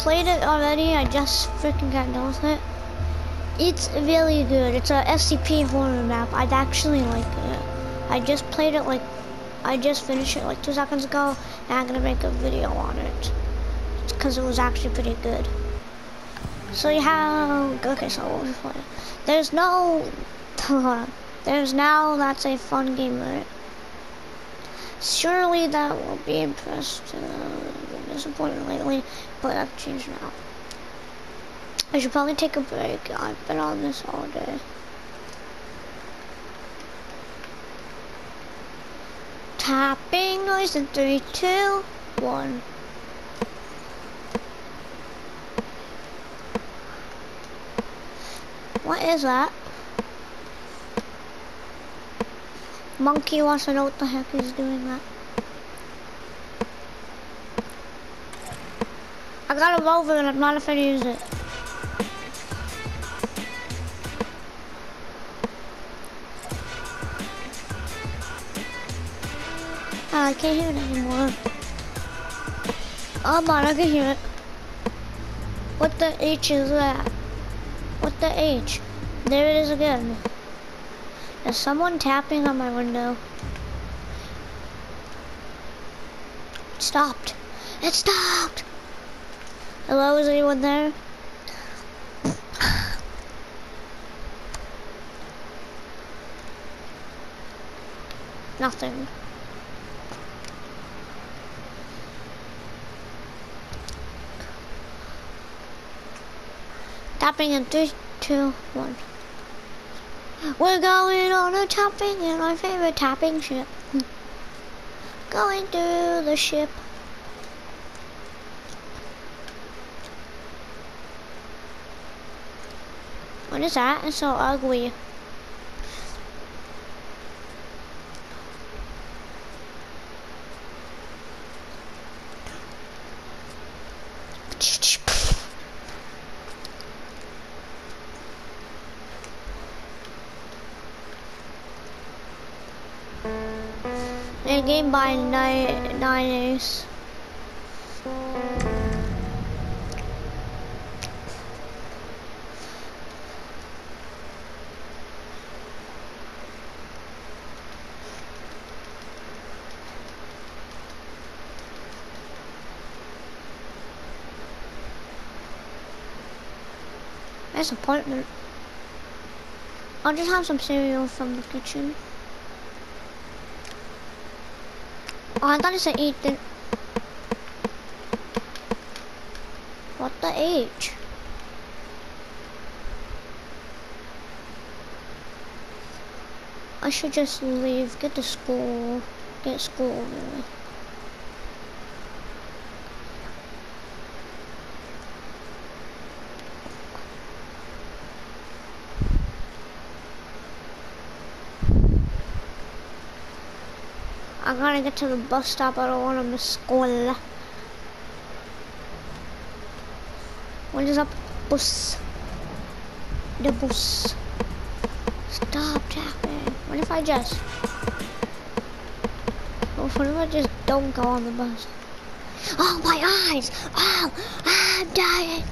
played it already. I just freaking got done with it. It's really good. It's a SCP horror map. I'd actually like it. I just played it like, I just finished it like two seconds ago, and I'm gonna make a video on it. Because it was actually pretty good. So you have, okay, so what was it? There's no, there's now, that's a fun game, right? Surely that will be uh, disappointed lately, but I've changed now. I should probably take a break. I've been on this all day. Tapping noise in three, two, one. What is that? Monkey wants to know what the heck he's doing that. I got a revolver and I'm not afraid to use it. Oh, I can't hear it anymore. Oh man, I can hear it. What the H is that? What the H? There it is again. Is someone tapping on my window? It stopped. It stopped! Hello, is anyone there? Nothing. Tapping in three, two, one. We're going on a tapping in our favorite tapping ship. Going through the ship. What is that? It's so ugly. A game by Nine Nine Ace. Nice apartment. I'll just have some cereal from the kitchen. Oh, I thought it said Ethan. What the H? I should just leave, get to school, get school really. Gotta get to the bus stop. I don't want to miss school. What is up, bus? The bus. Stop tapping. What if I just... What if I just don't go on the bus? Oh, my eyes! Oh, I'm dying!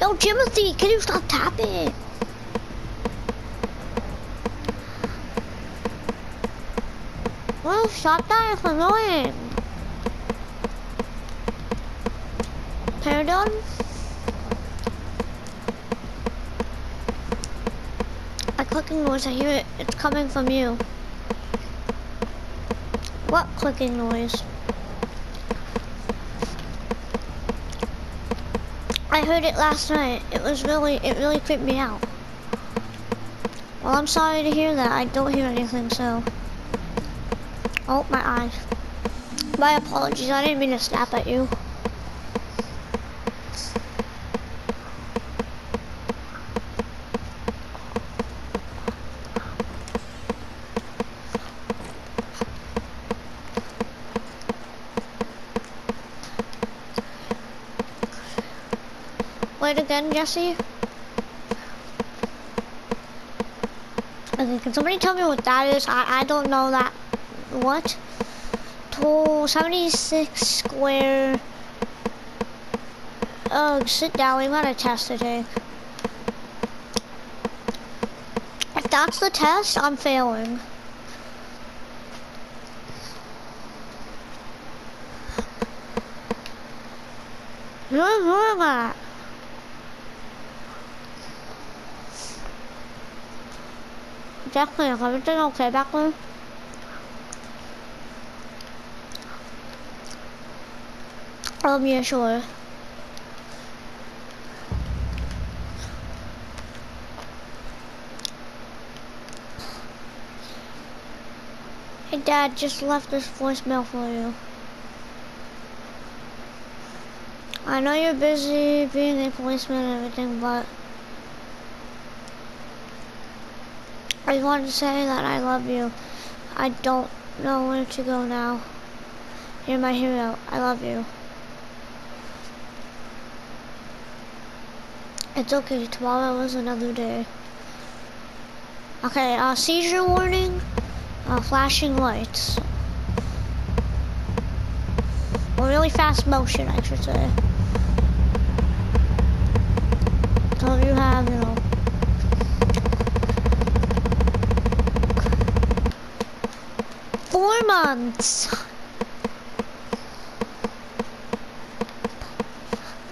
Yo, Timothy, can you stop tapping? Well, stop that, it's annoying. Pardon? A clicking noise, I hear it. It's coming from you. What clicking noise? I heard it last night. It was really, it really creeped me out. Well, I'm sorry to hear that. I don't hear anything, so. Oh, my eyes. My apologies, I didn't mean to snap at you. Wait again, Jesse. Okay, can somebody tell me what that is? I, I don't know that. What? Oh, 76 square. Oh, sit down. We got a test to take. If that's the test, I'm failing. that. Definitely, is everything okay back there? Um, yeah, sure. Hey dad, just left this voicemail for you. I know you're busy being a policeman and everything, but I just wanted to say that I love you. I don't know where to go now. You're my hero. I love you. It's okay. Tomorrow is another day. Okay, uh, seizure warning, uh, flashing lights. Or really fast motion, I should say. So you have, you know, four months.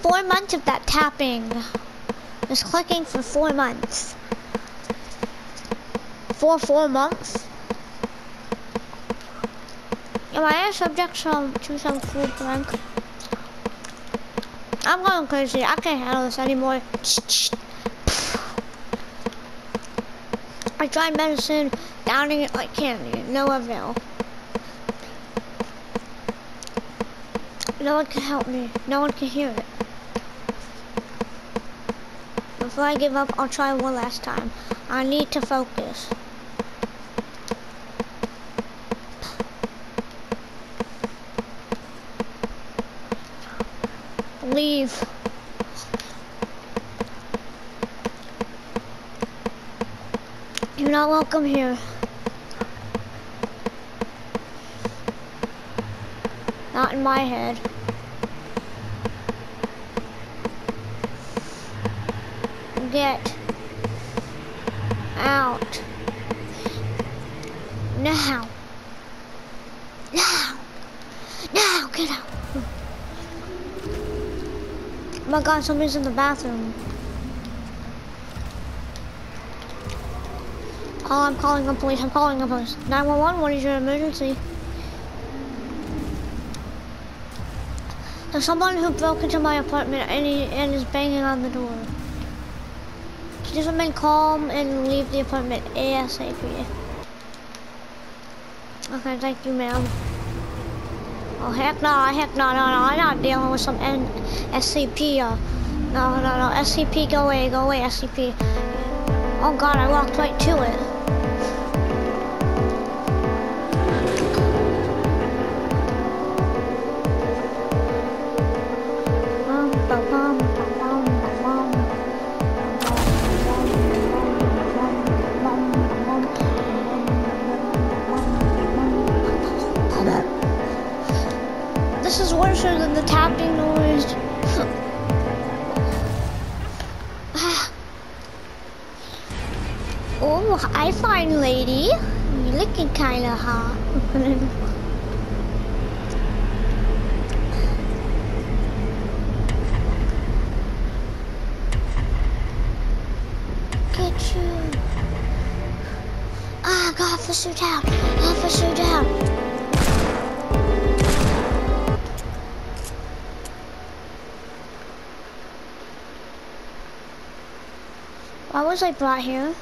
Four months of that tapping. Just clicking for four months. For four months? Am I a subject to some food prank? I'm going crazy. I can't handle this anymore. I tried medicine, downing it like candy. No avail. No one can help me. No one can hear it. Before I give up, I'll try one last time. I need to focus. leave. You're not welcome here. Not in my head. Get out. Now. Now. Now, get out. Oh my god, somebody's in the bathroom. Oh, I'm calling the police. I'm calling the police. 911, what is your emergency? There's someone who broke into my apartment and, he, and is banging on the door. You remain calm and leave the apartment ASAP? Okay, thank you, ma'am. Oh, heck no, heck no, no, no, I'm not dealing with some N SCP, uh, no, no, no, SCP, go away, go away, SCP. Oh god, I walked right to it. Hi fine lady. You're looking kinda hot. Get you. Ah, got officer down. Officer down. Why was I brought here?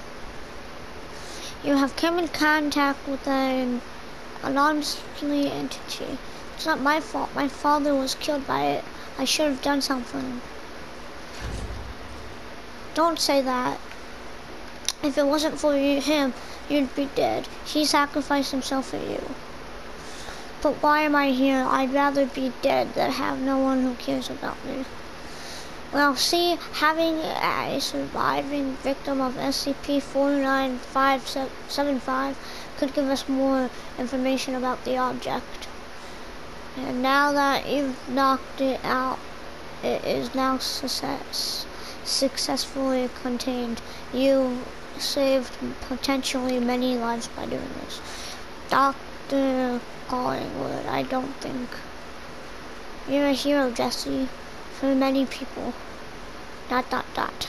You have come in contact with an anonymous entity. It's not my fault. My father was killed by it. I should have done something. Don't say that. If it wasn't for you, him, you'd be dead. He sacrificed himself for you. But why am I here? I'd rather be dead than have no one who cares about me. Well, see, having a surviving victim of SCP-49575 could give us more information about the object. And now that you've knocked it out, it is now success, successfully contained. You saved potentially many lives by doing this. Dr. Collingwood, I don't think. You're a hero, Jesse, for many people. Dot, dot, dot.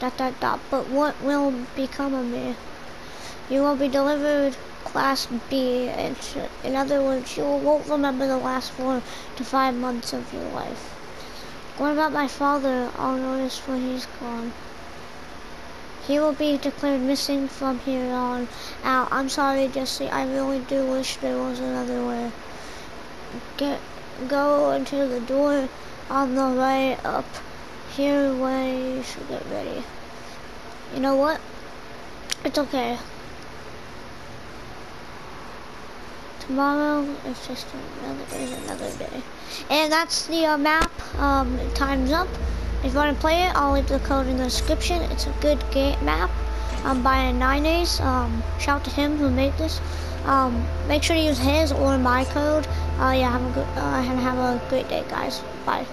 Dot, dot, dot. But what will become of me? You will be delivered Class B. In other words, you won't remember the last four to five months of your life. What about my father? I'll notice when he's gone. He will be declared missing from here on out. I'm sorry, Jesse. I really do wish there was another way. Get go into the door on the way up here you should get ready. You know what? It's okay. Tomorrow is just another is another day. And that's the uh, map. Um, time's up. If you want to play it, I'll leave the code in the description. It's a good game map um, by nineace. Um, shout to him who made this. Um, make sure to use his or my code. Uh, yeah, have a good uh, and have a great day, guys. Bye.